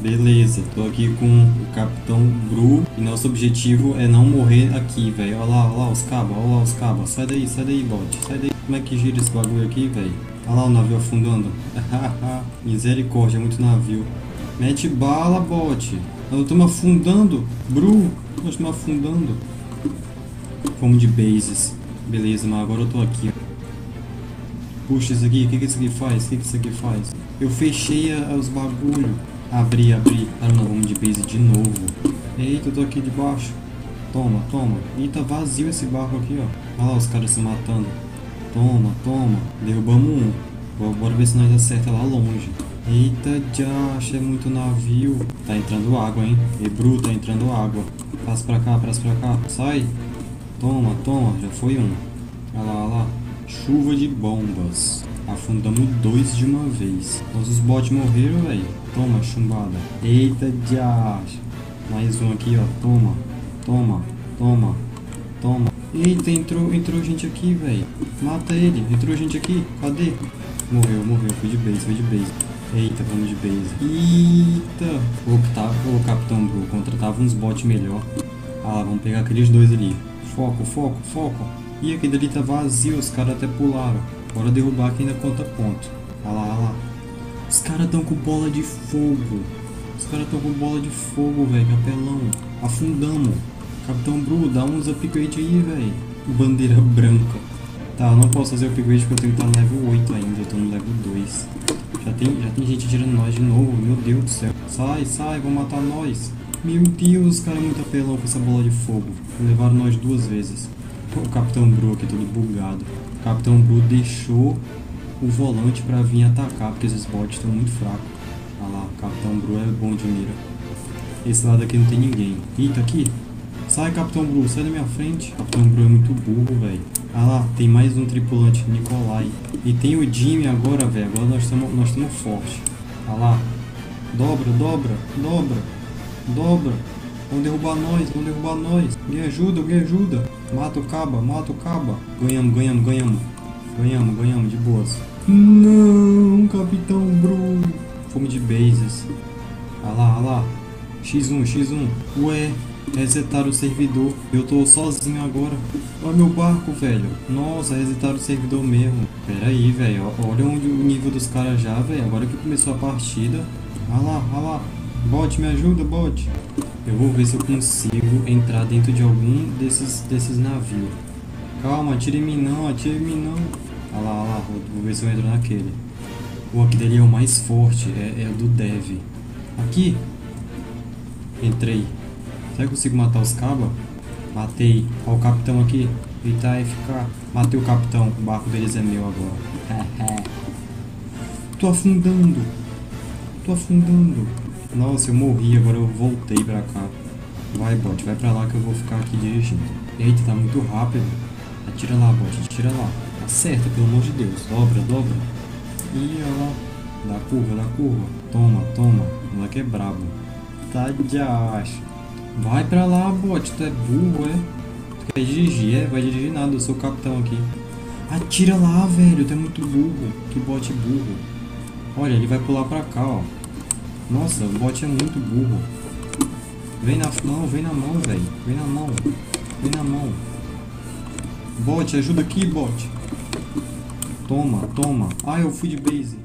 Beleza, tô aqui com o Capitão Bru e nosso objetivo é não morrer aqui, velho. Olha lá, olha lá os cabos, olha lá os cabos. Sai daí, sai daí, bot. Sai daí. Como é que gira esse bagulho aqui, velho? Olha lá o navio afundando. Misericórdia, é muito navio. Mete bala, bot. Nós estamos afundando. Bru, nós estamos afundando. Fomos de bases. Beleza, mas agora eu tô aqui. Puxa, isso aqui, o que, que isso aqui faz? O que, que isso aqui faz? Eu fechei a- os bagulho. Abri, abri. Ah, não, vamos de base de novo. Eita, eu tô aqui debaixo. Toma, toma. Ih, tá vazio esse barco aqui, ó. Olha lá os caras se matando. Toma, toma. Derrubamos um. Bora- ver se nós acerta lá longe. Eita, Josh, é muito navio. Tá entrando água, hein? E Bru, tá entrando água. Passa pra cá, passa pra cá. Sai. Toma, toma. Já foi um. Olha lá, olha lá. Chuva de bombas. Afundamos dois de uma vez. Nossos bots morreram, velho. Toma, chumbada. Eita, Josh. Mais um aqui, ó. Toma, toma, toma, toma. Eita, entrou, entrou gente aqui, velho. Mata ele. Entrou gente aqui. Cadê? Morreu, morreu. Fui de base, fui de base. Eita, vamos de base. Eita. O, Octa- o Capitão Blue contratava uns bots melhor. Ah vamos pegar aqueles dois ali. Foco, foco, foco. Ih, aquele ali tá vazio, os caras até pularam. Bora derrubar que ainda conta ponto. Ah lá, ah lá. Os caras tão com bola de fogo. Os caras tão com bola de fogo, velho. Capelão. Afundamos. Capitão Bru, dá uns upgrade aí, velho. Bandeira branca. Tá, eu não posso fazer upgrade porque eu tenho que estar no level 8 ainda. Eu tô no level 2. Já tem, já tem gente tirando nós de novo. Meu Deus do céu. Sai, sai, vão matar nós. Meu Deus, os caras é muito apelão com essa bola de fogo. Levaram nós duas vezes. O Capitão Bru aqui todo bugado. O Capitão Bru deixou o volante pra vir atacar, porque esses bots estão muito fracos. Olha lá, o Capitão Bru é bom de mira. Esse lado aqui não tem ninguém. Eita, aqui. Sai, Capitão Bru, sai da minha frente. Capitão Bru é muito burro, velho. Ah lá, tem mais um tripulante, Nikolai. E tem o Jimmy agora, velho. Agora nós estamos nós estamos fortes. Ah lá. Dobra, dobra, dobra, dobra. Vão derrubar nós, vão derrubar nós. Me ajuda, me ajuda. Mata o caba, mata o caba. Ganhamos, ganhamos, ganhamos. Ganhamos, ganhamos, de boas. Não, Capitão Bru. Fomos de bases. Ah lá, ah lá. X1, X1. Ué, resetaram o servidor. Eu tô sozinho agora. Olha meu barco, velho. Nossa, resetaram o servidor mesmo. Pera aí, velho. Olha onde o nível dos caras já, velho. Agora que começou a partida. Ah lá, ah lá. Bot, me ajuda, bot. Eu vou ver se eu consigo entrar dentro de algum desses, desses navios. Calma, atira em mim não, atira em mim não. Ah lá, ah lá, vou, vou ver se eu entro naquele. O aqui dele é o mais forte, é, é o do Dev. Aqui. Entrei. Será que eu consigo matar os cabas? Matei. Olha o capitão aqui. Eita, FK. Matei o capitão. O barco deles é meu agora. Tô afundando. Tô afundando. Nossa, eu morri. Agora eu voltei pra cá. Vai, bot. Vai pra lá que eu vou ficar aqui dirigindo. Eita, tá muito rápido. Atira lá, bot. Atira lá. Acerta, pelo amor de Deus. Dobra, dobra. Olha lá. Dá curva, dá curva. Toma, toma. O moleque é brabo. Tá de acho. Vai pra lá, bot. Tu é burro, é? Tu quer dirigir, é? Vai dirigir nada. Eu sou o capitão aqui. Atira lá, velho. Tu é muito burro. Que bot burro. Olha, ele vai pular pra cá, ó. Nossa, o bot é muito burro. Vem na mão, vem na mão, velho. Vem na mão. Vem na mão. Bot, ajuda aqui, bot. Toma, toma. Ah, eu fui de base.